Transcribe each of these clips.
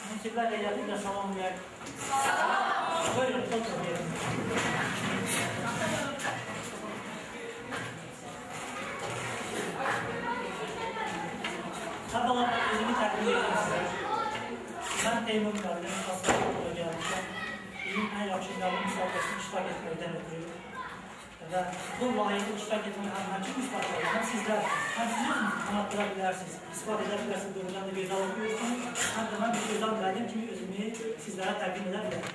münsiflər heyəti ilə salamlayaq. Salam. Buyurun, oturun. Əvvəla özümü təqdim edirəm sizə. Mən Teymur müəllim, Aslan gəlmişəm. İlin ən yaxşı müəllim müsabiqəsini iştirak etməkdən ötürü və bu layihədə iştirak etmək həm həmçin müsbət həm sizlər, həm siz özünüz qanatdıra bilərsiniz, ispat edə bilərsiniz, doğrudan da gözəl oxuyursunuz, həm də mən bir gözəl müəllim kimi özümü sizlərə təqdim edə bilərəm.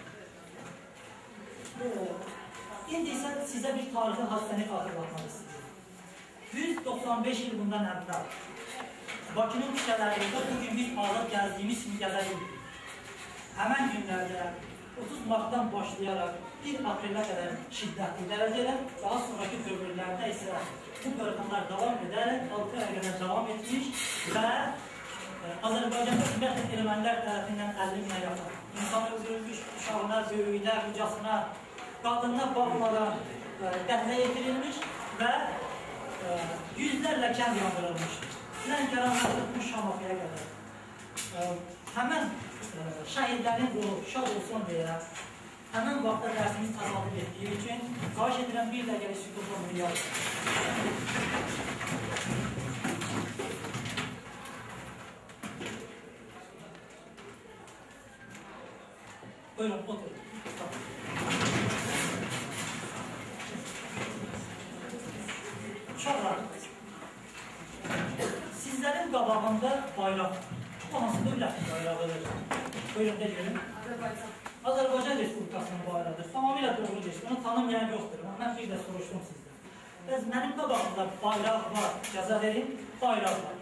İndi isə sizə bir tarixi hadisəni xatırlatmaq istəyirəm. 195 il bundan əvvəl Bakının küçələrində bugün biz azad gəzdiyimiz kimi gəzərik. Həmən günlərdə 30 martdan başlayaraq 1 aprelə qədər şiddətli dərəcədə, daha sonraki dövrlərdə isə bu qırğınlar davam edərək 6 aya qədər davam etmiş və e, Azərbaycanda ümumiyyətlə ermənilər tərəfindən 50 minə yaxın insan öldürülmüş, uşağına, böyüyünə, rücasına, qadınına baxmadan e, qətlə yetirilmiş və e, yüzlərlə kənd yandırılmışdır. Lənkərandan bu Şamaxıya qədər. Həmən şəhidlərin ruhu şad olsun deyə həmən vaxtda dərsimiz təsadüf etdiyi üçün xahiş edirəm bir dəqiqəli sükutla bunu yazın. Buyurun, oturun. Çox rahat. Sizlərin qabağında bayraq. Bu hansı dövlətin bayrağıdır? Buyurun da görün. Tanımayan yoxdur. Mən bir də soruşdum sizdən. Bəs mənim qabağımda bayraq var. Cəza verin, bayraq var.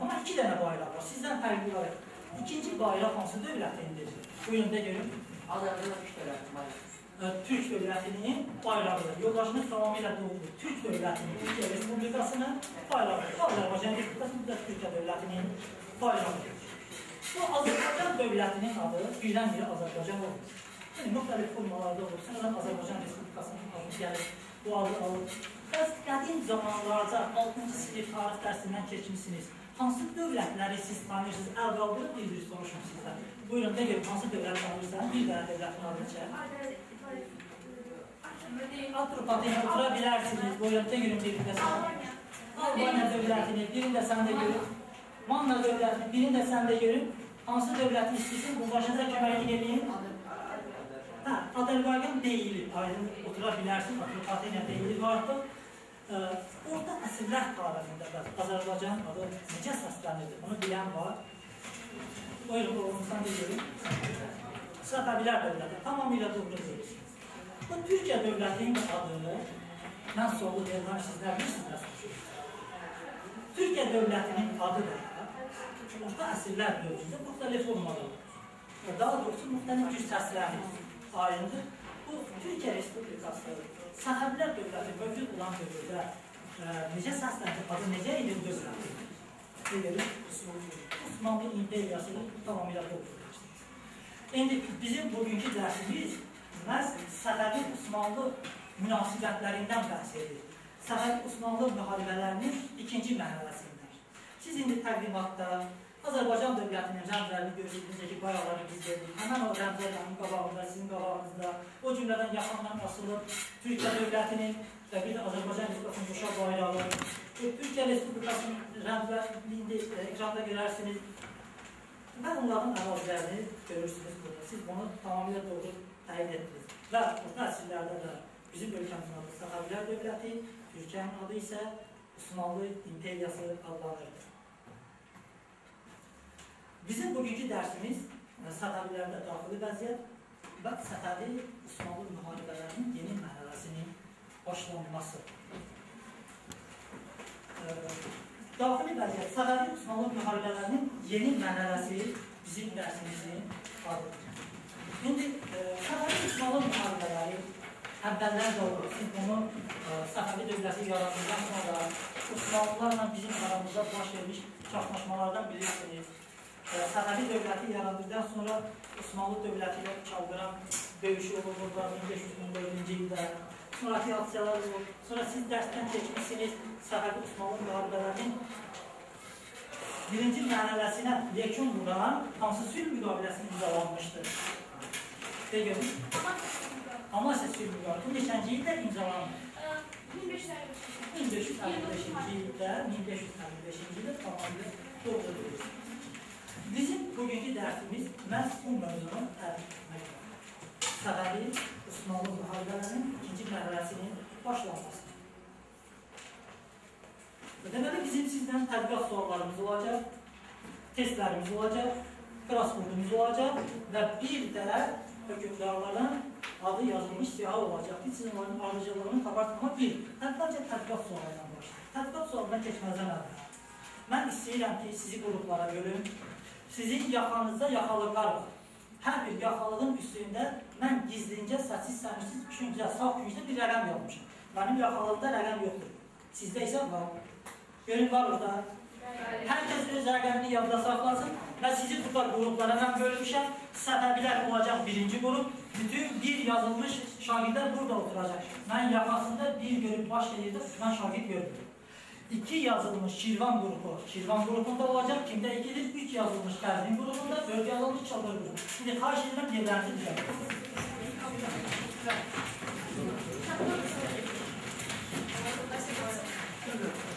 Amma iki dənə bayraq var. Sizdən fərqli olaraq. İkinci bayraq hansı dövlətindir? Buyurun da görün. Azərbaycan üç dövlətin bayrağı. Türk dövlətinin bayrağıdır. Yoldaşınız tamamilə doğrudur. Türk dövlətinin, Türkiyə Respublikasının bayrağıdır. Azərbaycan Respublikasının da Türkiyə dövlətinin bayrağıdır. Bu Azərbaycan dövlətinin adı birdən biri Azərbaycan olmur. Yəni, müxtəlif formalarda olur. Sonradan Azərbaycan Respublikasının adı gəlir, bu adı alır. Bəs qədim zamanlarda 6-cı sinif tarix dərsindən keçmişsiniz. Hansı dövlətləri siz tanıyırsınız? Əl qaldırıb bir-bir soruşum sizdən. Buyurun, nə görüm, hansı dövlət tanıyırsan? Bir dənə dövlətin adını çək. Atropatini otura bilərsiniz. Buyurun, nə görüm birində sən. Albaniya dövlətini, birində sən də görün. Manna dövlətini, birində sən də görün. Hansı dövləti istəyirsin? Bu başınıza köməklik edin. Hə, Azərbaycan deyilir. Aydın otura bilərsin. Atropatini deyilir vardır. Orada əsrlər tarixində də Azərbaycan adı necə səslənirdi, bunu bilən var. Buyurun, oğlunuzdan da görün. Səfəvilər dövləti, tamamilə doğru deyirsiniz. Bu Türkiyə dövlətinin adı, mən solu deyirəm, sizlər bilirsiniz. Türkiyə dövlətinin adı da orta əsrlər dövründə müxtəlif olmalı. Daha doğrusu müxtəlif cür səslənir, ayındır. Bu Türkiyə Respublikası Səhəblər dövləti mövcud olan dövrdə necə səslənir, adı necə idi dövləti? Deyir, Osmanlı imperiyası tamamilə doğrudur. İndi bizim bugünkü dərsimiz məhz Səfəvi Osmanlı münasibətlərindən bəhs edir. Səfəvi Osmanlı müharibələrinin ikinci mərhələsində. Siz indi təqdimatda Azərbaycan dövlətinin rəmzlərini görürsünüz ki, bayaqları biz verdik. Həmən o rəmzlərin qabağında, sizin qabağınızda, o cümlədən yaxından asılıb Türkiyə dövlətinin və bir də Azərbaycan Respublikasının Uşaq bayrağı, Türkiyə Respublikasının rəmzlərini ekranda görərsiniz. Və onların ərazilərini görürsünüz burada. Siz bunu tamamilə doğru təyin etdiniz. Və orta əsrlərdə də bizim ölkəmizin adı Səxavilər dövləti, Türkiyənin adı isə Osmanlı imperiyası adlanırdı. Bizim bugünkü dərsimiz e, Səfəvilərdə daxili vəziyyət və Səfəvi Osmanlı müharibələrinin yeni mərhələsinin başlanması. E, daxili vəziyyət Səfəvi Osmanlı müharibələrinin yeni mərhələsi bizim dərsimizin adıdır. İndi e, Səfəvi Osmanlı müharibələri əvvəllər olur. Siz bunu Səfəvi dövləti yaradıldan sonra Osmanlılarla bizim aramızda baş vermiş çarpışmalardan bilirsiniz. Səfəvi dövləti yarandıqdan sonra Osmanlı dövləti ilə çaldıran döyüşü olur burada 1514-cü ildə. Sonraki hadisələr olur. Sonra siz dərsdən keçmişsiniz Səfəvi Osmanlı müharibələrinin birinci mərhələsinə yekun vuran hansı sülh müqaviləsi imzalanmışdır? De görün. Amasya sülh müqaviləsi neçənci ildə imzalanır? 1555-ci ildə, 1555-ci ildə tamamıyla doğrudur. Bizim bugünkü dərsimiz məhz bu mövzunu tərif etməkdir. Səbəbi Osmanlı müharibələrinin ikinci mərhələsinin başlanması. Deməli, bizim sizdən tədqiqat suallarımız olacaq, testlərimiz olacaq, transportumuz olacaq və bir də hökumdarların adı yazılmış siyahı olacaq ki, sizin onların arıcılığını qabartma bir. Hətta tədqiqat suallarına başlayın. Tədqiqat sualına keçməzdən əvvəl. Mən istəyirəm ki, sizi qruplara bölüm. Sizin yaxanızda yaxalıqlar var. Hər bir yaxalığın üstündə mən gizlincə səssiz səmirsiz üçüncə sağ küncdə bir rəqəm yazmışam. Mənim yaxalıqda rəqəm yoxdur. Sizdə isə var. Görün var orada. Herkes öz rəqəmini yadda saxlasın və sizi burada qruplara mən bölmüşəm. Səbəbilər olacaq birinci qrup. Bütün bir yazılmış şagirdlər burada oturacaq. Mən yaxasında bir görüb baş yerdə tutan şagird gördüm. İki yazılmış Şirvan qrupu, Şirvan qrupunda olacaq. Kimdə ikidir? Üç yazılmış Qəzvin qrupunda, dörd yazılmış Çadır qrupu. Şimdi xahiş edirəm yerlərinizi düzəltin. Bu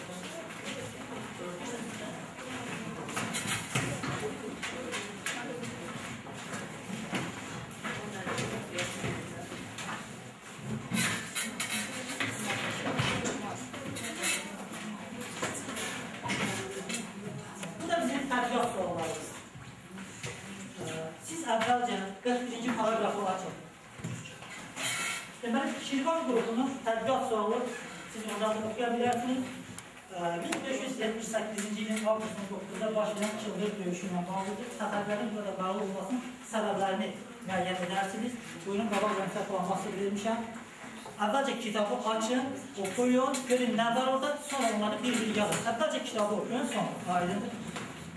1578-ci ilin avqustun 9-da başlayan çıldır döyüşü ilə bağlıdır. Səfərlərin burada bağlı olmasının səbəblərini müəyyən edərsiniz. Buyurun, qabaq mən səhvlanması verilmişəm. Əvvəlcə kitabı açın, oxuyun, görün nə var orada, sonra onları bir-bir yazın. Əvvəlcə kitabı oxuyun, sonra aydındır.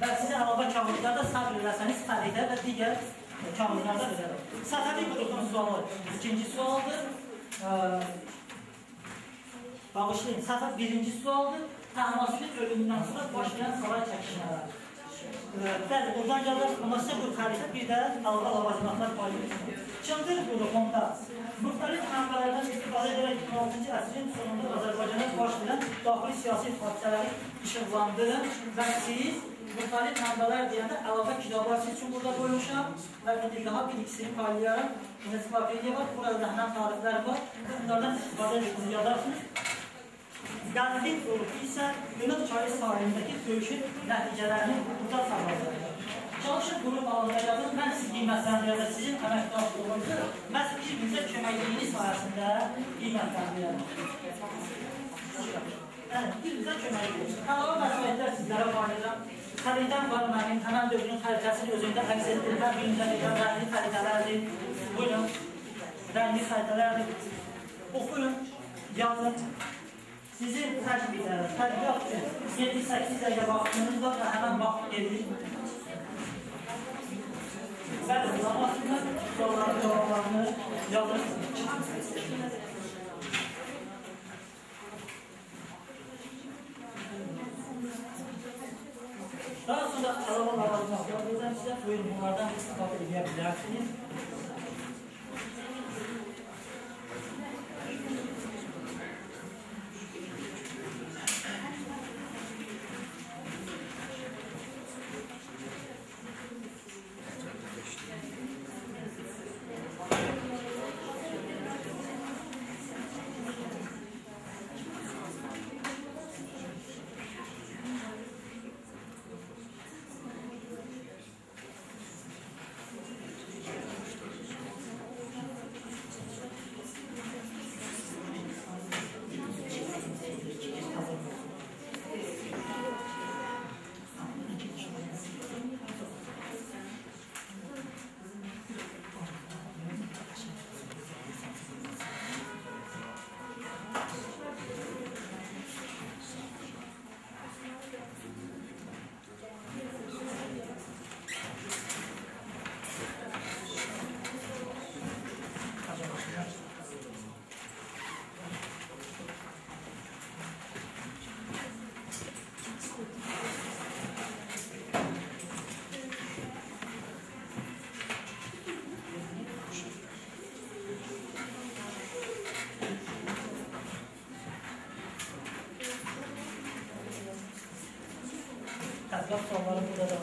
Və sizə əlavə kağıtlarda səbr eləsəniz, xəritə və digər kağıtlarda verərəm. Səfəvi qrupunun sualı ikinci sualdır. Bağışlayın, səfər birinci sualdır. Təhmasülün ölümündən sonra başlayan saray çəkişmələri. Bəli, buradan gəlir, anlaşsa bu xəritə bir də əlavə lavazımatlar paylaşır. Çıldır qrupunda müxtəlif mənbələrdən istifadə edərək 16-cı əsrin sonunda Azərbaycana başlayan daxili siyasi hadisələri işıqlandırın və siz müxtəlif mənbələr deyəndə əlavə kitablar siz üçün burada qoymuşam və indi daha bir ikisini paylayarım. Ensiklopediya var, burada həmən tarixlər var. Bunlardan istifadə edirsiniz, yazarsınız. Qəzvin qrupu isə Yunus çayı sahilindəki döyüşün nəticələrini burada sağlayacaq. Çalışın qrup halında yazın, mən siz qiymətləndirəndə sizin əməkdaşlığınızı məhz bir-birinizə köməkliyiniz sayəsində qiymətləndirəm. Yəni, bir-birinizə köməkliyiz. Əlavə məsuliyyətlər sizlərə paylayacağım. Xəritəm var mənim, həmən dövrün xəritəsini özündə əks etdir. Hər birinizə verirəm, rəngli xəritələrdir. Buyurun, rəngli xəritələrdir. Oxuyun, yazın. Sizin tədqiqatınız, tədqiqat üçün 7-8 dəqiqə vaxtınız var və həmən vaxt gedir. Bəli, zamanında soruların cavablarını yazırsınız. Daha sonra araba lavazımatlar vereceğim size. Buyurun bunlardan istifade edebilirsiniz. Ətraf sualları burada da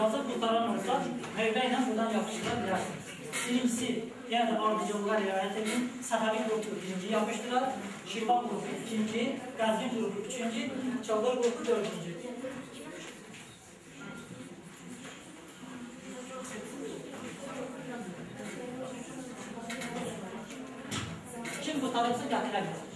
açıram. yazı kurtaran olsa növbə ilə buradan yapışdıra bilərsiniz. Birincisi, yəni ardıcılığa riayət edin. Səfəvi qrupu birinci yapışdırar. Şirvan qrupu ikinci, Qəzvin qrupu üçüncü, Çağlar qrupu dördüncü. Kim qurtarırsa gətirə bilər.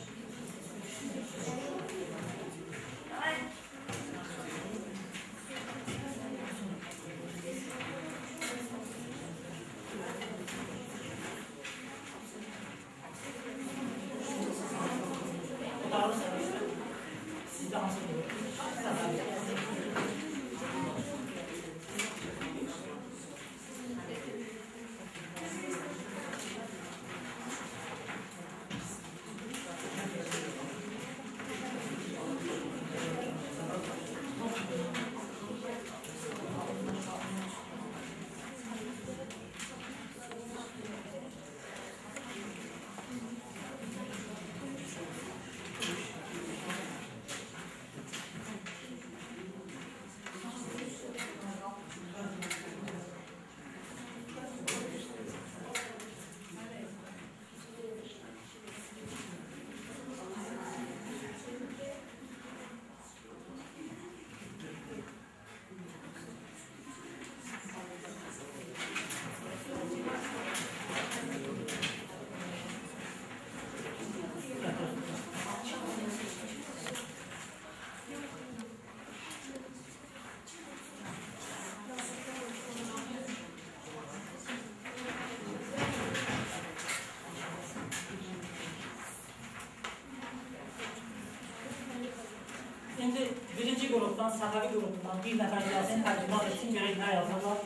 gruptan, Sakavi gruptan bir nefer gelsin, tercüman etsin, görevine yazarlar.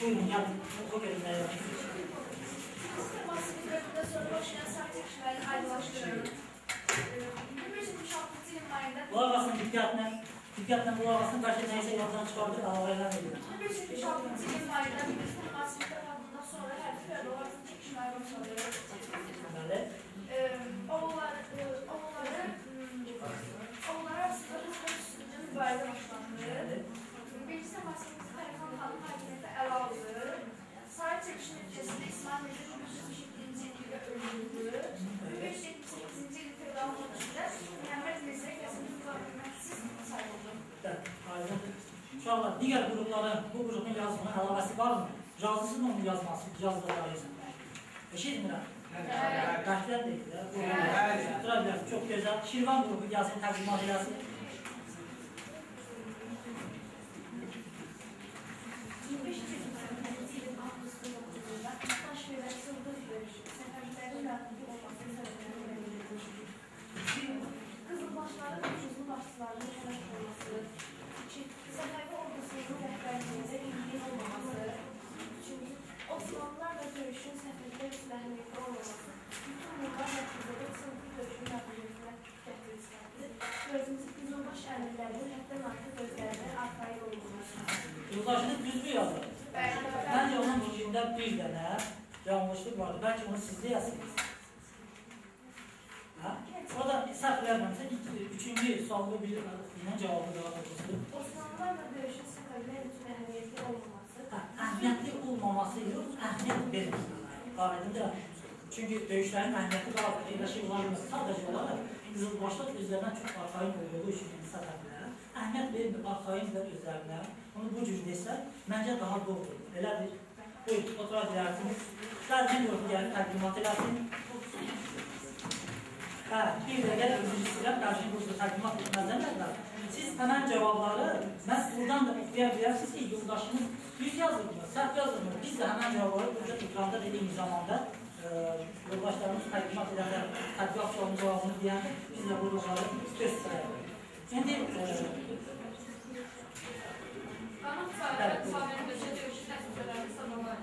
Buyurun, yani bu bölümde yazın. Bu arasının dikkatine, dikkatine bu arasının karşı neyse yoldan çıkardık, havayla veriyor. Bu arasının dikkatine, bu arasının karşı neyse yoldan çıkardık, havayla veriyor sonra hərfi şey və onların çəkişməyi başladı. Ee, onları, e, hmm, onları, onlara sıfırız və üstüncə mübahisə başlandı. Birincisi masamız Tərkan xanım hakimiyyətə ələ aldı. Sahib çəkişinin ülkəsində İsmail Mecid 377-ci ildə öldürüldü. 1578-ci ilin fevral 13-də Məhəmməd Mezrək rəsminin qanunmətsiz sayıldı. Aydın. İnşallah digər qurumların bu qurumun yazımına əlavəsi varmı? Razısın onun yazması, yazdıqlarıyla. Eşitmirəm. Bəhtlər deyil də. Tutura bilərsiniz. Çox gözəl. Şirvan qrupu yazın, təqdimat eləsin. Yanlışlık vardı. Belki onu siz de yazsınız. Ha? O da səhv eləmirəmsə, üçüncü suallı bir ilə cavabı daha doğrusu. Osmanlılarla döyüşün səbəblər üçün əhəmiyyətli olmaması, Ha, əhəmiyyətli olmaması yox, əhəmiyyət verilməsi. Aydındır. Çünki döyüşlərin əhəmiyyəti daha yerləşik olarmır. Sadəcə olaraq Qızılbaşlar özlərindən çox arxayın olduğu üçün səbəblər, əhəmiyyət vermir arxayındır özlərinə. Onu bu cür desək, məncə daha doğrudur. Elədir. Buyurun, otura bilərsiniz. Gəlin qrupu gəlin, təqdimat eləsin. Hə, bir dəqiqə özür istəyirəm, qarşı qrupu təqdimat etməzdən əvvəl. Siz həmən cavabları məhz buradan da oxuya bilərsiniz ki, yoldaşınız düz yazılmır, səhv yazılmır. Biz də həmən cavabları burada ekranda dediyimiz zamanda e, yoldaşlarımız təqdimat edənlər, tədqiqat sualının cavabını deyəndə biz də bu yolları göstərək. İndi e, Qanun döyüşü nəticələri sabahlar.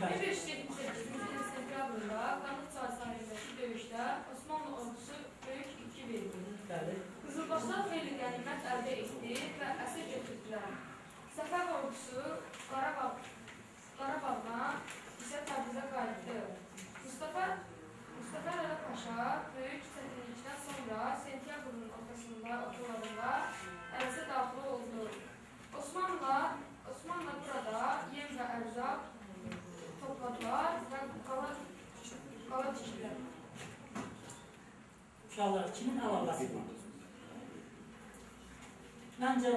bəli. 1578 sentyabrında Qanun sahəsindəki döyüşdə Osmanlı ordusu böyük itki verdi. bəli. Qızılbaşlar xeyli qənimət əldə etdi və əsir götürdülər. Səfər ordusu Qarabağ, Qarabağdan isə Təbrizə qayıtdı. Mustafa Mustafa Rələ Paşa böyük çətinlikdən sonra sentyabrın ortasında otolarında ərazə daxil oldu. Osmanlı Osmanlı burada yem və ərzaq topladılar və qala, qala tikdilər. Kimin əlavəsi var? Məncə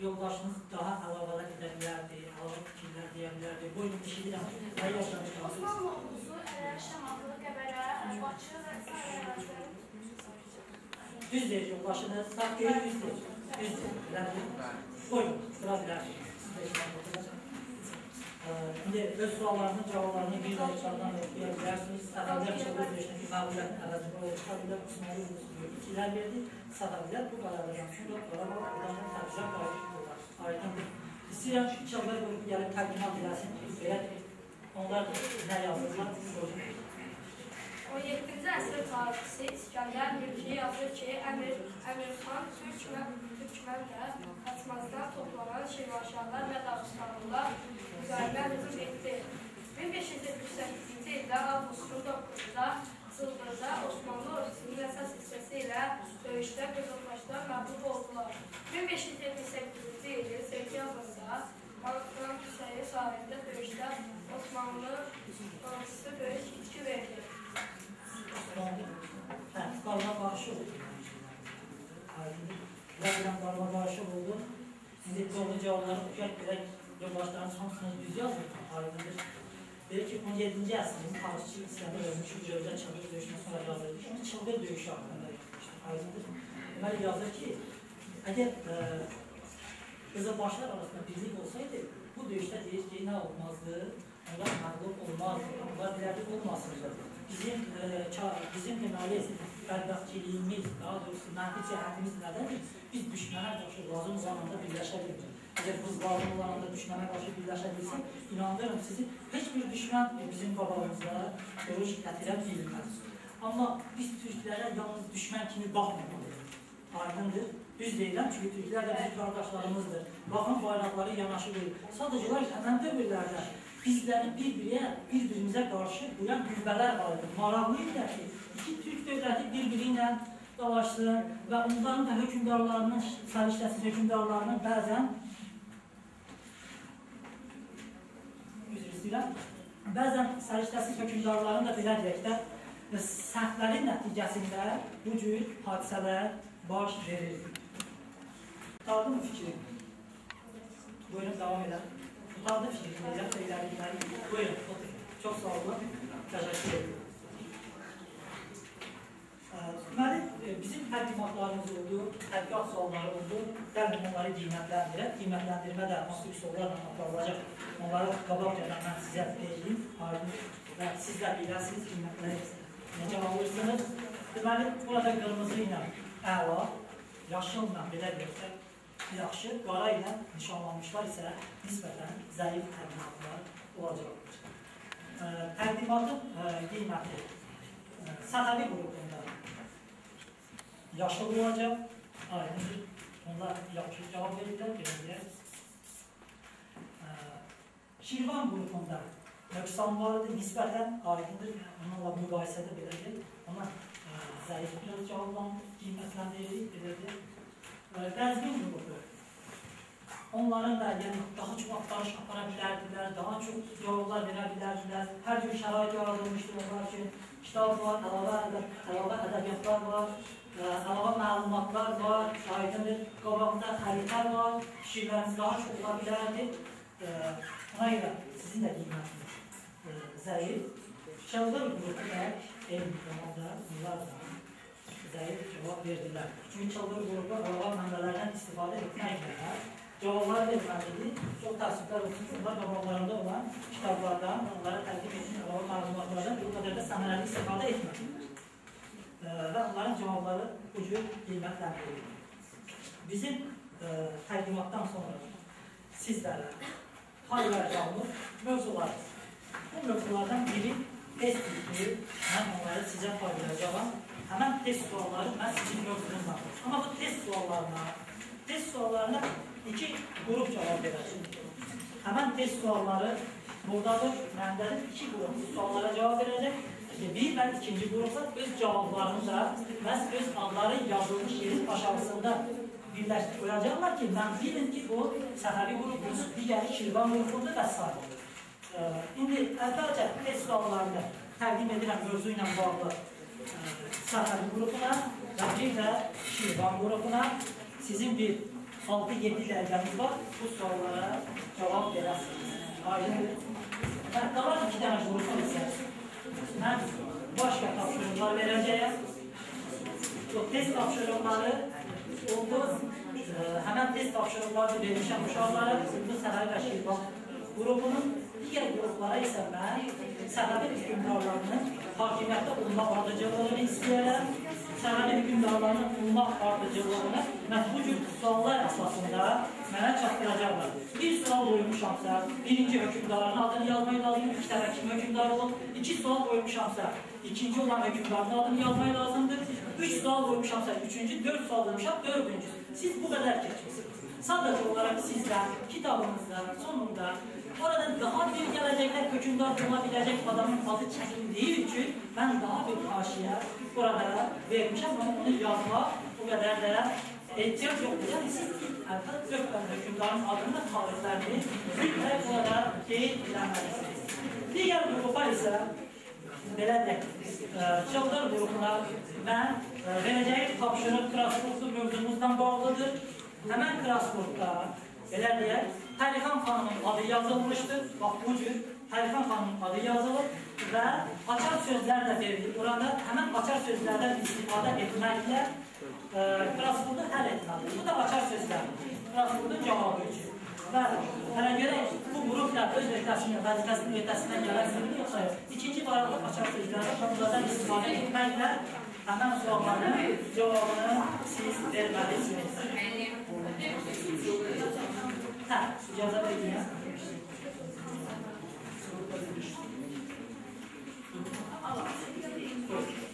yoldaşınız daha əlavələr edə bilərdi, əlavə fikirlər deyə bilərdi. Buyurun, eşidirəm. Nə yazmışsınız? Osmanlı ordusu Şamalı, Qəbələ, Bakı və əraziləri Düz deyir yoldaşınız, sağ deyir, düz deyir. Düz deyir. Buyurun, sıra bilərsiniz. Siz də işləm oturacaq. İndi öz suallarının cavablarını bir də içərdən oxuya bilərsiniz. Səfəvlər çıldır döyüşdəki məğlubiyyətin əvəzində oluşa bilər, Osmanlı ordusu ikilər verdi. Səfəvlər bu qararlardan sonra Qarabağ oradan təbizə qayıtdılar. Aydındır. İstəyirəm ki, İçəvlər qrupu gəlib təqdimat eləsin. Belə onlar nə yazırlar, sorun. 17-ci əsr tarixçisi İskəndər Mülki yazır ki, Əmir, Əmirxan Türkmən, Türkmənlə Xətmazda toplanan Şirvanşahlar və Dağıstanlılar üzərində hücum etdi. 1578-ci ildə avqustun 9-da Sıldırda Osmanlı ordusunun əsas hissəsi ilə döyüşdə Qızılbaşlar məğlub oldular. 1578-ci ilin sentyabrında Balkan Hüseyi sahilində döyüşdə Osmanlı ordusu böyük itki verdi. Hə, qarma qarşı oldu. Birazdan qarma qarşı oldu. İndi doğru cavabları oxuyaq görək yoldaşlarımız hamısını düz yazmır. Aydındır. Dedi ki, 17-ci əsrin tarixçi İslamı ölmüş Gövdə çıldır döyüşünə sonra yazır ki, onu çıldır döyüşü haqqında yazmışdır. Aydındır. Deməli yazır ki, əgər Qızılbaşlar arasında birlik olsaydı, bu döyüşdə deyir ki, nə olmazdı? Onlar məğlub olmazdı. Onlar bilərdi olmasındı. Bizim e, bizim deməli bədbəxtçiliyimiz, daha doğrusu mənfi cəhətimiz nədəndir? Biz düşmənə qarşı lazım zamanda birləşə bilmirik. Əgər bu zalim olan anda düşmənə qarşı birləşə bilsə, inandırım sizi, heç bir düşmən bizim qabağımızda duruş gətirə bilməz. Amma biz türklərə yalnız düşmən kimi baxmamalıyıq. Aydındır. Düz deyirəm, çünki türklər də bizim qardaşlarımızdır. Baxın, bayraqları yanaşı qoyur. Sadəcə olaraq həmən dövrlərdə bizləri bir-biriyə, bir-birimizə qarşı qoyan qüvvələr var idi. Maraqlı idi ki, iki türk dövləti bir-biri ilə dalaşsın və onların da hökümdarlarının, səriştəsiz hökümdarlarının bəzən üzr istəyirəm, bəzən səriştəsiz hökümdarların da belə deyək də, səhvlərin nəticəsində bu cür hadisələr baş verir. Tutardı mı fikri? Buyurun, devam edelim. Tutardı fikri, deyəcəm, söyləri, iləri. Buyurun, oturun. Çox sağ olun. Təşəkkür ederim. Deməli, e, bizim təqdimatlarımız oldu, tədqiqat sualları oldu. Gəlin onları qiymətləndirək. Qiymətləndirmə də hansı üsullarla aparılacaq. Onları qabaqcadan mən sizə deyim, və siz də biləsiniz qiymətləri necə alırsınız. Deməli, burada qırmızı ilə əla, yaşılla belə deyirsək, yaxşı, qara ilə nişanlanmışlar isə nisbətən zəif təqdimatlar olacaqdır. E, təqdimatın e, qiyməti Səhavi qrupunda yaşlı olacaq, aydındır. Onlar yaxşı cavab verirlər, deyək. Şirvan qrupunda nöqsan var idi, nisbətən aydındır. Onlarla müqayisədə belə deyək. Ona zəif biraz cavablan, qiymətləndiririk, belə Qəzvin qrupu. Onların da yəni, daha çox axtarış apara bilərdilər, daha çox cavablar verə bilərdilər. Hər cür şərait yaradılmışdır onlar üçün. Kitab var, əlavə, əlavə ədəbiyyatlar var, əlavə məlumatlar var, aydındır, qabağında xəritə var, fikirləriniz daha çox ola bilərdi. Ona görə sizin də qiymətiniz zəif. Şəlqır qrupu da elm zamanda bunlar da zəif cavab verdilər. Çünki çıldır qrupu əlavə mənbələrdən istifadə etməklə cavablar verməlidir. Çox təəssüflər olsun ki, onlar qabaqlarında olan kitablardan, onlara təqdim etmiş əlavə məlumatlardan bir qədər də səmərəli istifadə etmədilər. Və onların cavabları bu cür qiymətləndirilir. Bizim ə, təqdimatdan sonra sizlərə paylaşacağımız mövzular. Bu mövzulardan biri test tipli, mən onları sizə paylaşacağım. Həmən test sualları mən sizin mövzunuzla. Amma bu test suallarına, test suallarına iki qrup cavab verəcək. Həmən test sualları buradadır, məndədir. İki qrup suallara cavab verəcək. Bir və ikinci qruplar öz cavablarını da məhz öz adları yazılmış yerin aşağısında birləşdirib qoyacaqlar ki, mən bilin ki, bu Səhəvi qrupudur, digəri Şirvan qrupudur və s. İndi əvvəlcə test suallarını təqdim edirəm mövzu ilə bağlı Qrupuna və bir də Şirvan qrupuna sizin bir 6-7 dəqiqəmiz var. Bu suallara cavab verəsiniz. Aydındır. Və qalan iki dənə qrupu isə mən başqa tapşırıqlar verəcəyəm. O test tapşırıqları oldu. Həmən test tapşırıqları vermişəm uşaqlara. Bu sənəli və şirvan qrupunun digər qruplara isə mən sənəli hükümdarlarının hakimiyyətdə olma ardıcılığını istəyərəm sənəli hükümdarlarının olmaq ardıcılığını məhz bu cür suallar əsasında mənə çatdıracaqlar. Bir sual qoymuşamsa, birinci hökümdarın adını yazmayı lazımdır, iki dəfə kim hökümdar olub, iki sual qoymuşamsa, ikinci olan hökümdarın adını yazmayı lazımdır, üç sual qoymuşamsa, üçüncü, dörd sual qoymuşam, dördüncü. Siz bu qədər keçmişsiniz. Sadəcə olaraq sizlər kitabınızda, sonunda Orada daha bir gələcəkdə hökümdar ola biləcək adamın adı çəkildiyi üçün mən daha bir haşiyə burada vermişəm. Amma onu yazmaq o qədər də ehtiyac yoxdur. Yəni siz əvvəl dörd hökümdarın adını və tarixlərini mütləq burada qeyd eləməlisiniz. Digər qrupa isə belə deyək, çıldır qrupuna mən verəcəyim tapşırıq Krasnodlu mövzumuzdan bağlıdır. Həmən Krasnodda belə deyək, Pərixan xanımın adı yazılmışdır. Bax bu cür Pərixan xanımın adı yazılır və açar sözlər də verilir. Burada həmən açar sözlərdən istifadə etməklə e, Krasnod'u həll etməlidir. Bu da açar sözlərdir. Krasnod'un cavabı üçün. Və hələ görək bu qrup da öz öhdəsinin, vəzifəsinin öhdəsindən gələsidir yoxsa yox. İkinci varaqlı açar sözlərdə bunlardan istifadə etməklə həmən sualların cavabını siz verməlisiniz. Hə, icazə verin. Deyin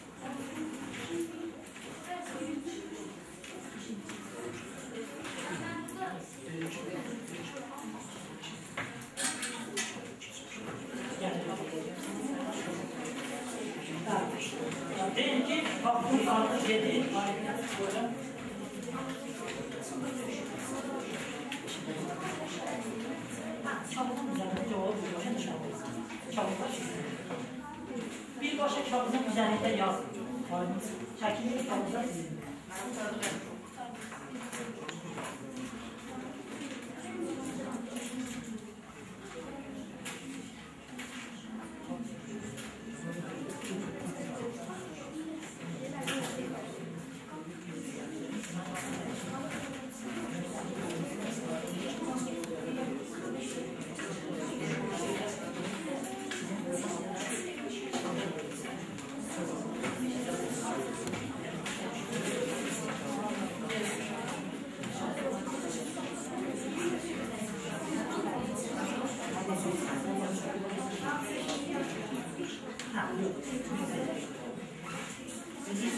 どうも。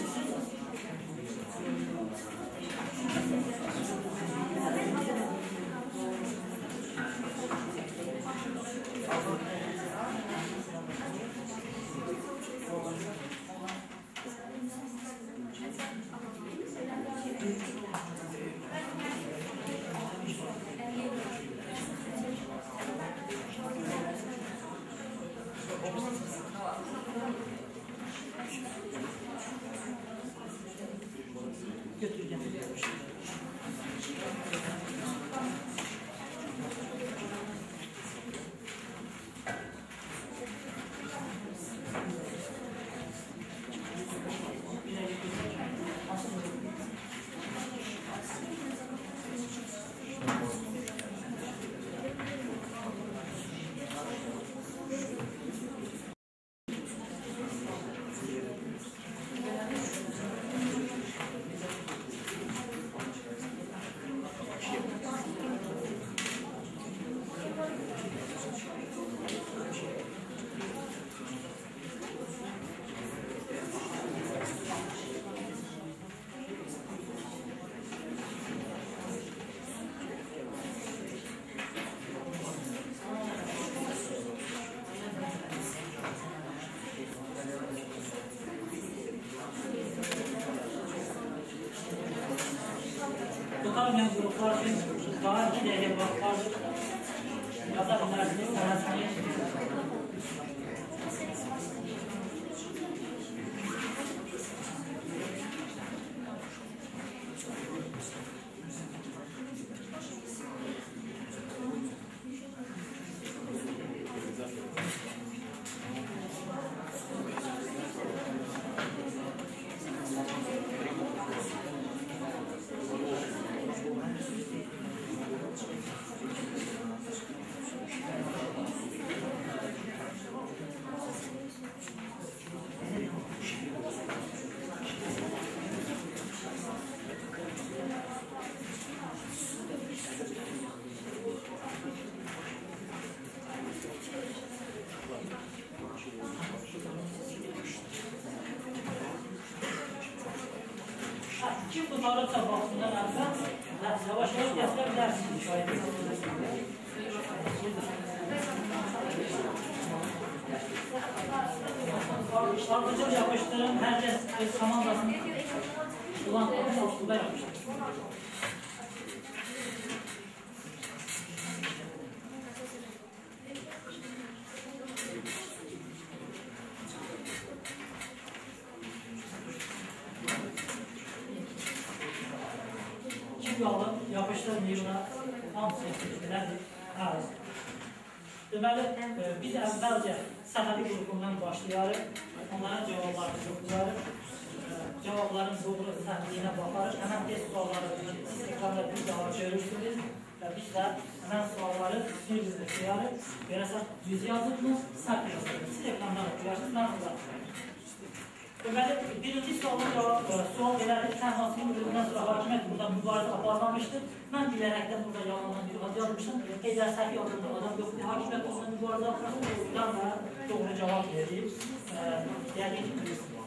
Yapılan gruplar, bazı şeyleri bakar, yapılan gruplar, Arapça bakımından arka yavaş yavaş getirebilirsiniz. Sarkıcı yapıştırın, herkes şey öz komandasını kullanmak olsun, ben yapıştırın. Yığına, hamısı yapıştırın. Evet. Deməli, e, biz əvvəlcə səbəbi qrupundan başlayarıq, onların cavablarını yoxlayarıq, E, cavabların doğru səhvliyinə baxarıq, həmən test sualları siz ekranda bir daha görürsünüz və biz də həmən sualları bir-bir oxuyarıq, görəsən düz yazıbmı, səhv yazıbmı, siz ekrandan oxuyarsınız, mən oxuyarım. Deməli, birinci sualın cavab, e, sual belədir, təhmasının bölümündən sonra hakimiyyət burada mübarizə aparmamışdır. Mən bilərəkdən burada yalandan bir ad yazmışdım. Heydər Səfi adında adam yoxdur. Hakimiyyət onunla mübarizə aparsın, doğrudan da doğru cavab. E, Yəqin ki, bilirsiniz.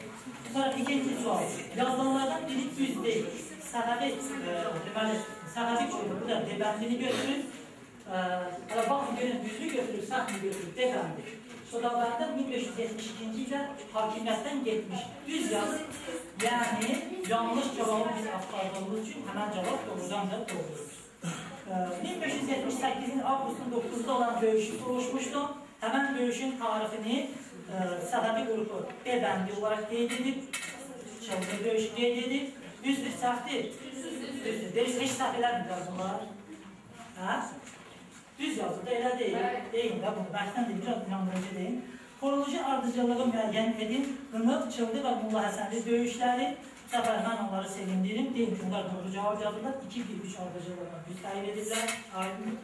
Sonra ikinci sual. Yazılanlardan biri düz deyil. Səbəbi, deməli, səbəbi koyulur. Bu da debəndini götürür. E, Hələ baxın, görün, düzlü götürür, səhv götürür, debəndi. Sudalarda 1572-ci ildə hakimiyyətdən getmiş. Düz yazır. Yəni, yanlış cavabı biz axtardığımız üçün həmən cavab doğrudan da doğrudur. Ee, 1578-in avqustun 9-da olan döyüşü soruşmuşdum. Həmən döyüşün tarixini e, səbəbi qrupu B bəndi olaraq qeyd edib, çılgın döyüşü qeyd edib. Düzdür, səhvdir. Düzdür. Deyiş, heç səhv eləmir bunlar. Hə? Düz yazıda elə deyil. Deyin də bunu. Bəlkdən də biraz inandırıcı deyin. Xoroloji ardıcılığı müəyyən edin. Qınıq, çıldı və Molla Həsənli döyüşləri. Bu səfər mən onları sevindirim. Deyin ki, onlar doğru cavab yazırlar. 2-1-3 ardıcılığına düz təyin edirlər. Aydın.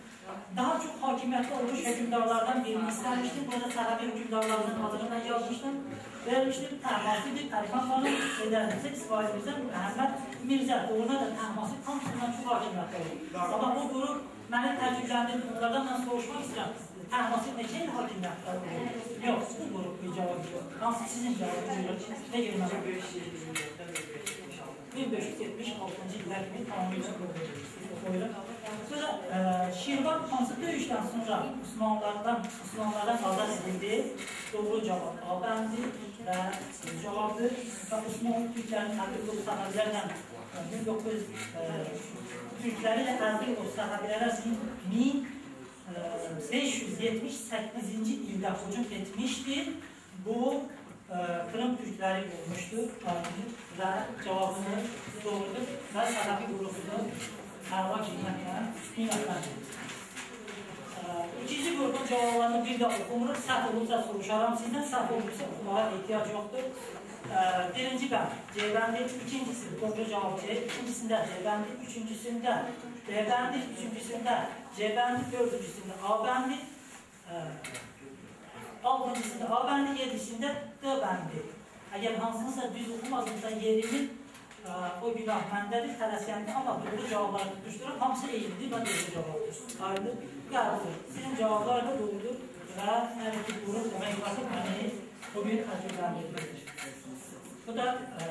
Daha çox hakimiyyətli olmuş hökümdarlardan birini istəmişdim. Burada səhabi hökümdarlarının adını yazmışdım. Vermişdim. Təhmasidir. Tərifan xanım, edərimizə, İsrailimizə Məhəmməd Mirzə. Doğrudan da təhmasi tam sınırdan çox hakimiyyətli olur. Amma bu qrup məni təəccübləndirdi. Bunlardan mən soruşmaq istəyirəm. Təhmasi neçə il hakimiyyətli olur? Yox, bu qrup bir cavab yox. Hansı sizin cavabınız? Ne girmez? 1576-cı illər kimi tamamilə qoyulur. Sonra e, Şirvan hansı döyüşdən sonra Osmanlılardan, Osmanlılardan azad edildi? Doğru cavab A bəndi və cavabdır. Və Osmanlı Türklərin təbliğ olup sahabilərlə 1900 e, Türkləri ilə təbliğ olup sahabilərə 1578-ci ildə hücum etmişdir. Bu e, Kırım Türkləri olmuşdur. Və cavabını doğrudur və sahabi qrupunu əla qiymətlə qiymətləndirir. İkinci qrupun cavablarını bir də oxumuruq. Səhv olursa soruşaram sizdən, səhv olursa oxumağa ehtiyac yoxdur. Ee, birinci ben, C bendi, ikincisi. Doğru cevap C, ikincisinde C bendi, üçüncüsünde D bendi, üçüncüsünde C bendi, dördüncüsünde A bendi, e, altıncısında A bendi, yedisinde D bendi. Eğer hansınızsa düz okumazsa yerinin e, o günah məndədir, tələskəndi, amma doğru cavabları tutuşturur, hamısı eynidir və doğru cavabdır. Aydın, qəbuldur. Sizin cavablar da doğrudur. Və hər iki qrup demək baxıb məni o gün təcrübələndirməkdir. Bu da e,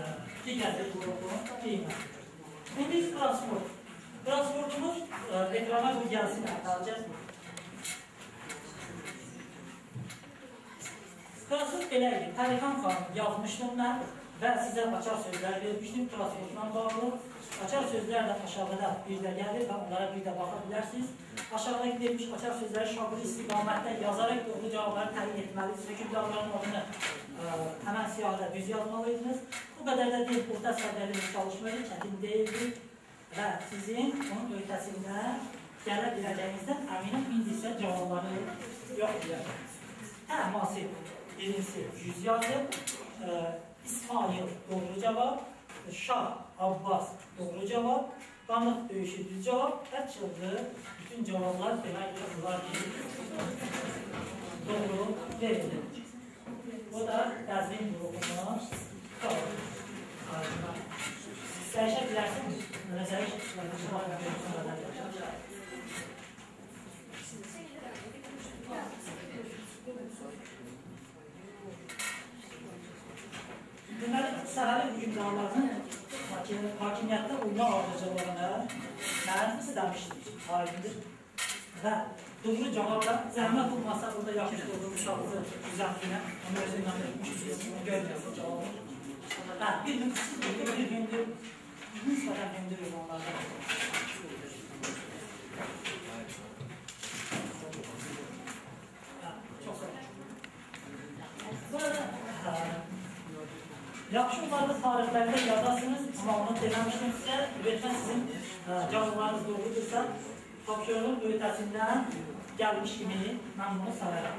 digər qrupun qiyməti. İndi transport. Transportumuz e, ekrana bu gəlsin əvvəlcə. Transport belə idi. Pərihan xanım yazmışdım mən və sizə açar sözlər vermişdim transportla bağlı. Açar sözlər də aşağıda bir də gəlir və onlara bir də baxa bilərsiniz. Aşağıda verilmiş açar sözləri şagird istiqamətdə yazaraq doğru cavabları təyin etməlisiniz. Hökümdarların adını ə, həmən siyahıda düz yazmalıydınız. Bu qədər də deyil, orta səviyyəli bir çalışmaydı, çətin deyildi və sizin onun ötəsində gələ biləcəyinizdən əminəm, indi isə cavabları yox deyək. Hə, Masif, birincisi 100 yazıb, ə, İsmail doğru cavab, Şah Abbas doğru cavab, Qanıq döyüşü düz cavab və çıldı. Bütün cavablar demək ki, bunlar doğru verilir. Bu da Qəzvin qrupunun cavabı. Dəyişə bilərsiniz. Nəzəri Deməli, səhəli hükümdarlarının hakimiyyətdə uyma ardıcılığını mənfi istəmişdir, aydındır. Və doğru cavabda zəhmət olmasa burada yaxşı doğru uşağınızı düzəltmə, onu özündən etmişsiniz, onu görməyəsiniz cavabı. Hə, bir gün bir, bir gündür, nisbətən gündür onlardan. Çox sağ olun. Burada, Yaxşı olardı tarixlərdə yazasınız, amma onu deməmişdim sizə, üretmən sizin ə, cavablarınız doğrudursa, tapşırığın ötəsindən gəlmiş kimi mən bunu sayarım.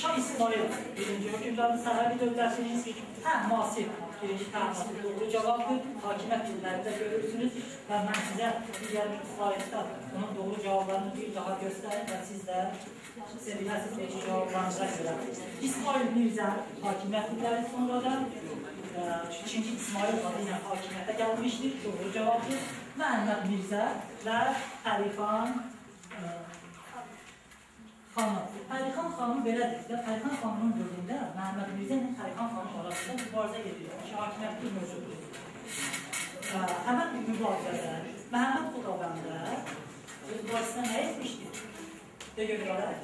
Şah İsmail, birinci hökümdarın sahibi dövlətiniz, hə, masif, birinci təhmasif doğru cavabdır, hakimiyyət dillərində görürsünüz və mən sizə digər bir slaytda onun doğru cavablarını bir daha göstərim və siz də seviləsiz necə cavablarınıza görə. İsmail Mirzə, hakimiyyət dilləri sonra da ikinci İsmail adı ilə hakimiyyətə gəlmişdir. Doğru cavabdır. Məhəmməd Mirzə və Pərixan ə, xanım. Pərixan xanım belədir də, Pərixan xanımın dövründə Məhəmməd Mirzə ilə Pərixan xanım arasında mübarizə gedir. Ki, hakimiyyət bir mövzudur. Ə, Həmən bu mübarizədə Məhəmməd Xudavəndə öz mübarizəsində nə etmişdir? De görürlər.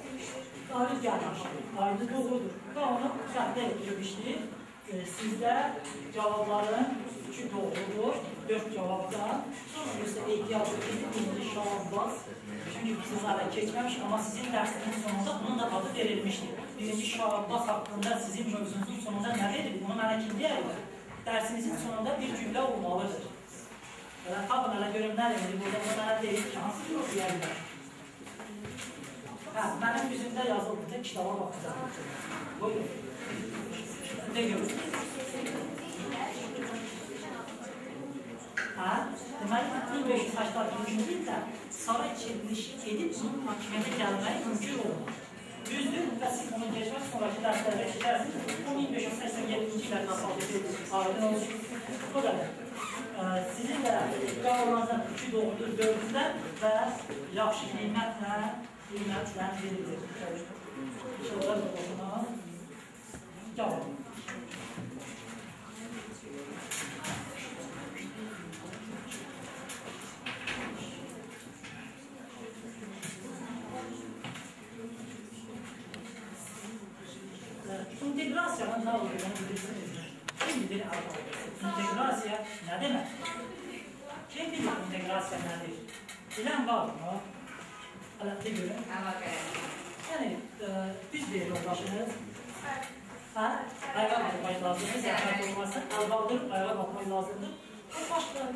Tarih gəlmişdir. Aydın doğrudur. Və onu şərhdə etdirmişdir. Sizdə cavabların üçü doğrudur. Dörd cavabdan. Sonra isə ehtiyac edin. Birinci Şahabbas. Çünki biz hala keçməmiş, amma sizin dərsinizin sonunda bunun da adı verilmişdir. Birinci Şahabbas haqqında sizin mövzunuzun sonunda nə verildi? Bunu mənə kim deyərlər? Dərsinizin sonunda bir cümlə olmalıdır. Yəni, tapın, hələ görüm nə demir. Burada bu mənə deyil ki, hansı yox deyərlər. Hə, mənim üzümdə yazıldı da kitaba baxacağım. Buyurun. Ne görür? Hə? Deməli, 1583-cü ildə saray çevrilişi edib bunun hakimiyyətə gəlməyi mümkün olmadı. Düzdür və siz bunu keçmək sonraki dərslərdə işlərsiniz. Bu 1587-ci ilə təsadüf edib, aydın olsun. Bu qədər. Ə, Sizin də qavlarınızdan üçü doğrudur, dördündə və yaxşı qiymətlə, qiymətlə verilir. İnşallah da oxunan cavab. İntegrasiyanın nə olduğunu bilirsiniz. Kim bilir İntegrasiya nə demək? Kim bilir integrasiya nədir? Bilən var mı? Əlbəttə görün. Yəni, e, düz deyir yoldaşınız. Hə? Ayağa qalxmaq lazımdır. Zəhmət olmazsa, əl qaldırıb ayağa qalxmaq lazımdır. O başqa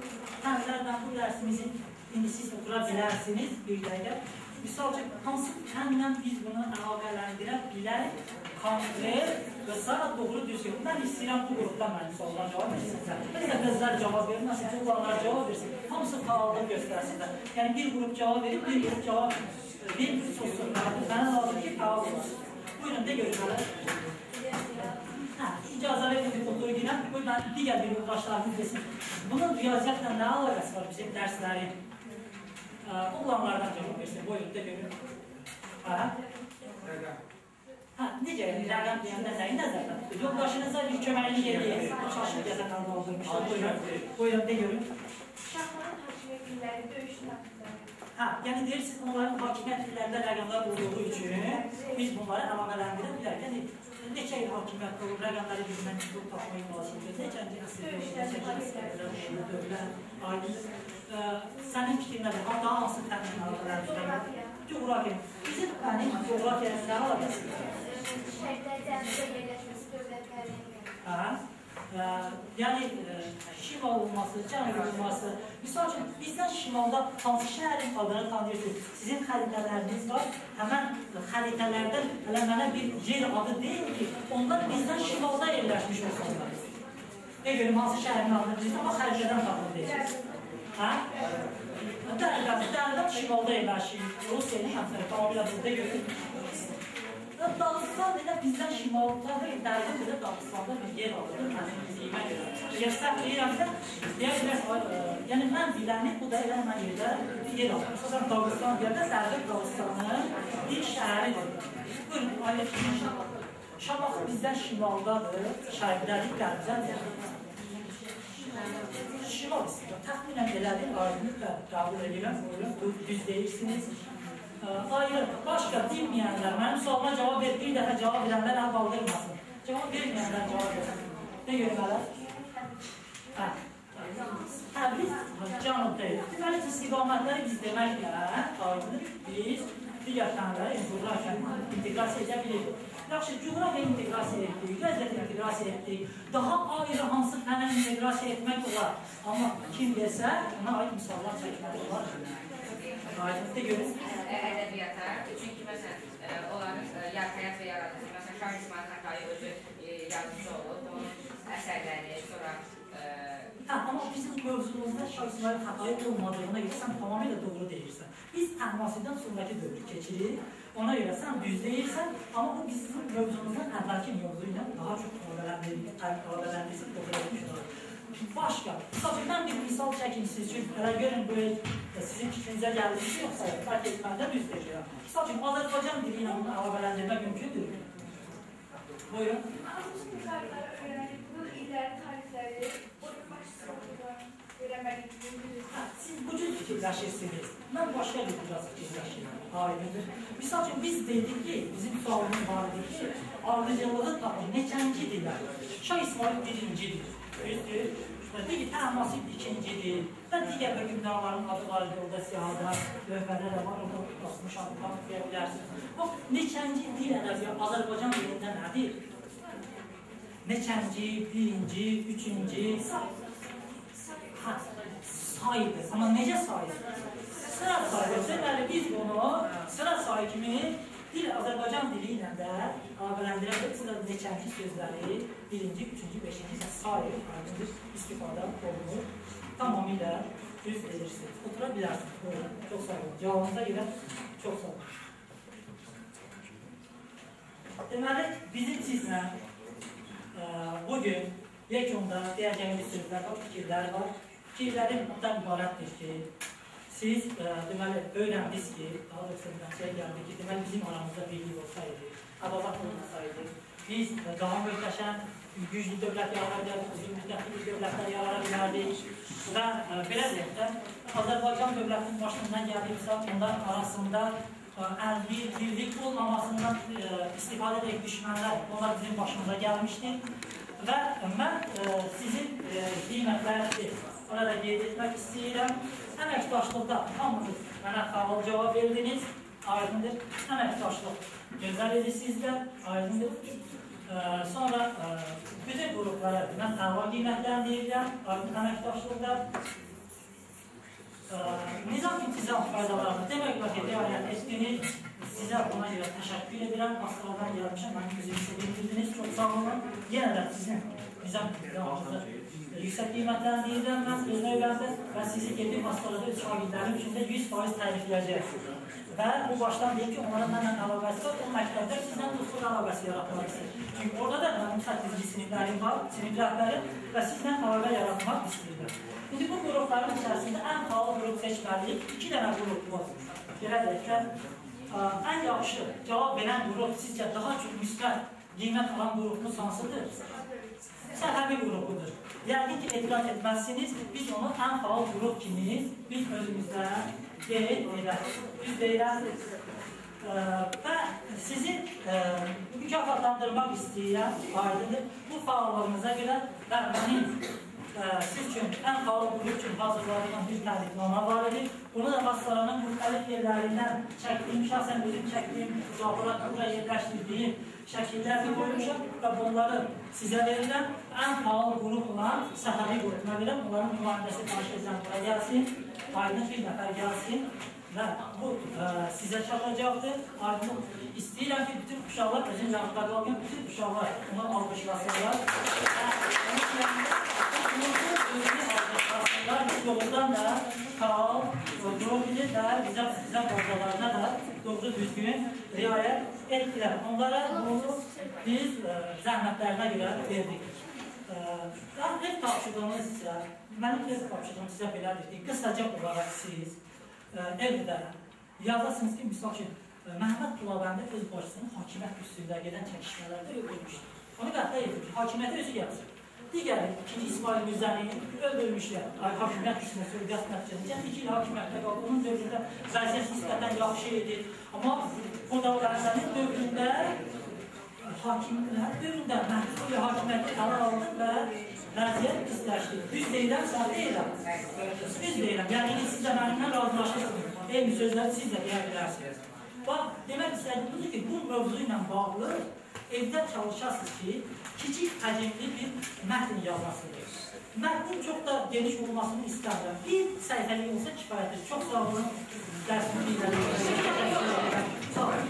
fənlərdən bu dərsimizi indi siz otura bilərsiniz bir dəqiqə. Misal üçün, hansı fənlə biz bunu əlaqələndirə bilərik? Konkret sonra doğru düzgün. Mən istəyirəm bu qrupdan mənim suallara cavab versinizlər. Biz də qızlar cavab verməsin, oğlanlar cavab versin. Hamısı fəallıq göstərsinlər. Yəni bir qrup cavab verib, bir qrup cavab bir sussunlar. Mənə lazım ki, fəal olsun. Buyurun, de görün hələ. Hə, icazə verin bir otur girəm. Buyurun, digər bir yoldaşlarımız desin. Bunun riyaziyyatla nə əlaqəsi var bizim dərslərin? Oğlanlardan cavab versin. Buyurun, de görün. Hə? Hə, necə yəni rəqəm deyəndə nəyi nəzərdə tutur? Yoldaşınıza bir köməklik edin. O çaşıb gəzən halda olduğunu Buyurun, buyurun, de görün. Şahların hakimiyyət illəri döyüşün haqqında. Hə, yəni deyirsiniz onların hakimiyyət illərində rəqəmlər olduğu üçün biz bunları əlaqələndirə bilərik. Yəni neçə il hakimiyyət olur, rəqəmləri bilmən tutub tapmayı lazımdır. Neçənci əsrdə olur, neçənci əsrdə olur, dövlət, aydın. Sənin fikrin nədir? Ha, daha hansı fənnin əlaqələndirək? Coğrafiya. Bizim fənin coğrafiya nə var? Şərqdə cənuba yerləşməsi dövlətlərinin Hə? Ə, yəni ə, şimal olması, cənub olması. Misal üçün bizdən şimalda hansı şəhərin adını tanıyırsınız? Sizin xəritələriniz var. Həmən xəritələrdən hələ mənə bir yer adı deyil ki, onlar bizdən şimalda yerləşmiş olsunlar. Ne görüm hansı şəhərin adını bilirsiniz, amma xəritədən tapın deyirsiniz. Hə? Dərdən, dərdən şimalda yerləşir. Rusiyanın həmsəri tamamilə burada görün. Dağıstan elə bizdən şimaldadır, dərdim belə Dağıstanda bir yer alır, mənim bildiyimə görə. Səhv deyirəmsə, deyə bilərsiniz, yəni mən biləni bu da elə həmən yerdə yer alır. Məsələn, Dağıstan deyəndə Sərbəq Dağıstanın bir şəhəridir. Buyurun, fikrin Şamaxı. Bizdən şimaldadır, şərqdədir, qərbdədir. Şimal istiyor. Təxminən belədir, aydınlıqla qəbul edirəm, buyurun, düz deyirsiniz. Hayır, başqa bilməyənlər, mənim sualıma cavab ver, bir dəfə cavab verənlər əl qaldırmasın. Cavab verməyənlər cavab versin. Ne görmələr? Hə. Hə, biz cənubdayıq. Deməli, istiqamətləri biz deməklə, aydın, biz digər fənləri, coğrafiya inteqrasiya edə bilirik. Yaxşı, coğrafiya inteqrasiya etdik, vəziyyət inteqrasiya etdik. Daha ayrı hansı fənə inteqrasiya etmək olar. Amma kim desə, ona aid misallar çəkmək olar. Aydınlıqda görün. Ədəbiyyata, çünki məsələn, onların ya həyat və yaradıcı, məsələn, Şah İsmail Xətai özü e, yazıcı olub, onun əsərləri, sonra Hə, amma bizim mövzumuzda Şah İsmail Xətai olmadığına görə sən tamamilə doğru deyirsən. Biz Təhmasidən sonraki dövrü keçirik. Ona görə sən düz deyirsən, amma bu bizim mövzumuzdan əvvəlki mövzu ilə daha çox əlaqələndirsin, qoxulaymış olur. Başqa, misal üçün, mən bir misal çəkim siz üçün, hələ görün böyle sizin fikrinizə gəldiyiniz yoxsa, fərq etməndə düz deyirəm. Misal üçün, Azərbaycan dili ilə bunu əlaqələndirmək mümkündür. Buyurun. Hansı kitabları öyrənib, bu illərin tarixləri, oyun başlıqları öyrənməliyik. Siz bu cür fikirləşirsiniz. Mən başqa bir biraz fikirləşirəm. Aydındır. Misal üçün biz dedik ki, bizim sualımız var idi ki, ardıcılığı tapın neçənci dilər? Şah İsmail birincidir. Dedi ki, Təhmasib ikincidir. Və digər hökümdarların adı var idi, orada siyahıda, lövbədə də var, orada adından deyə bilərsiniz. Bu, neçənci dil ədəbiyyat Azərbaycan dilində nədir? Neçənci, birinci, üçüncü, Ha, sayıdır. Amma necə sayı? Sıra sayı. Deməli biz bunu sıra sayı kimi dil Azərbaycan dili ilə də əlaqələndirək. Sıra neçənci sözləri birinci, üçüncü, beşinci sayı aydındır istifadə olunur. Tamamilə düz edirsiniz. Otura bilərsiniz. Çox sağ olun. Cavabınıza görə çox sağ olun. Deməli, bizim sizlə ə, bugün yekunda deyəcəyimiz sözlər var, fikirlər var. Fikirlərim ondan ibarətdir ki, siz ə, deməli öyrəndiniz ki, daha doğrusu nəticəyə gəldi ki, deməli bizim aramızda birlik olsaydı, ədalət olmasaydı, biz ə, daha möhtəşəm, güclü dövlət yarara bilərdik, uzun müddətli dövlətlər yarara bilərdik və ə, belə deyək də, Azərbaycan dövlətinin başından gəldiyimizdə onların arasında əlli, birlik olmamasından ə, istifadə edək düşmənlər, onlar bizim başımıza gəlmişdi və mən ə, sizin ə, qiymətlərinizi orada qeyd etmək istəyirəm. Əməkdaşlıqda hamınız mənə xaval cavab verdiniz, aydındır. Əməkdaşlıq gözəl idi sizdə, aydındır. Ə, sonra ə, bütün qruplara mən əvvəl qiymətləndirirəm, aydın əməkdaşlıqda. Ə, nizam intizam faydalarını demək var ki, riayət etdiniz. Sizə buna görə təşəkkür edirəm. Aslardan gəlmişəm, mənim üzümü sevindirdiniz. Çox sağ olun. Yenə də sizin nizam intizamınızı yüksək qiymətləndirirəm mən öz növbəmdə və sizi gedib öz şagirdlərim üçün də 100% tərifləyəcək. Və bu başdan deyim ki, onların mənlə əlaqəsi var, o məktəbdə sizlə dostluq əlaqəsi yaratmaq istəyir. Çünki orada da mənim 8-ci siniflərim var, sinif rəhbərim və sizlə əlaqə yaratmaq istəyirlər. İndi bu qrupların içərisində ən fəal qrup seçməliyik. İki dənə qrup var. Belə deyək ki, ən yaxşı cavab verən qrup sizcə daha çox müsbət qiymət alan qrupumuz hansıdır? Səbəbi qrupudur. Yəqin ki, etiraz etməzsiniz, biz onu ən faal qrup kimi biz özümüzdə qeyd edək. Biz deyirəm və sizi ə, mükafatlandırmaq istəyirəm, aydındır. Bu fəallığınıza görə və mənim ə, siz üçün ən faal qrup üçün hazırladığım bir tərifnamə var idi. Bunu da hastalanın müxtəlif yerlərindən çəkdiyim, şəxsən özüm çəkdiyim, laboratorda yerləşdirdiyim şəkillərlə qoymuşam və bunları sizə verirəm. Ən faal qrup olan Səhabi qrupuna verirəm. Onların nümayəndəsi edilən bura gəlsin, aydın bir nəfər gəlsin və bu ə, sizə çatacaqdır. Aydın istəyirəm ki, bütün uşaqlar, özüm yanında qalqın, bütün uşaqlar onu alqışlasınlar. Özünü alqışlasınlar. Doğrudan da faal qrup bilir və bizə, bizə borcalarına da doğru düzgün riayət etdilər. Onlara bunu biz ə, zəhmətlərinə görə verdik. Ev tapşırığınız isə, mənim ev tapşırığım sizə belədir ki, qısaca olaraq siz ə, evdə yazasınız ki, misal ki, Məhəmməd Tulabəndi öz başçısının hakimiyyət üstündə gedən çəkişmələrdə öldürmüşdür. Onu qətlə yedir, hakimiyyəti özü yazır. Digəri, ikinci İsmail Mirzəni öldürmüşlər. Hakimiyyət üstünə sürgət nəticəsində iki il hakimiyyətdə qaldı. Onun dövründə vəziyyət nisbətən yaxşı idi. Amma Xodavəndənin dövründə hakimlər dövründə məhdud hakimiyyəti ələ aldı və vəziyyət pisləşdi. Düz deyirəm, sən deyirəm. Düz deyirəm. Yəni siz də mənimlə razılaşırsınız. Eyni sözləri siz də deyə bilərsiniz. Bax, demək istədiyimiz ki, bu mövzu ilə bağlı evdə çalışasınız ki, kiçik həcmli bir mətn yazasınız. Mətnin çox da geniş olmasını istərdim. Bir səhifəlik olsa kifayətdir. Çox sağ olun. Dərsini dinlədiyiniz üçün. Sağ olun.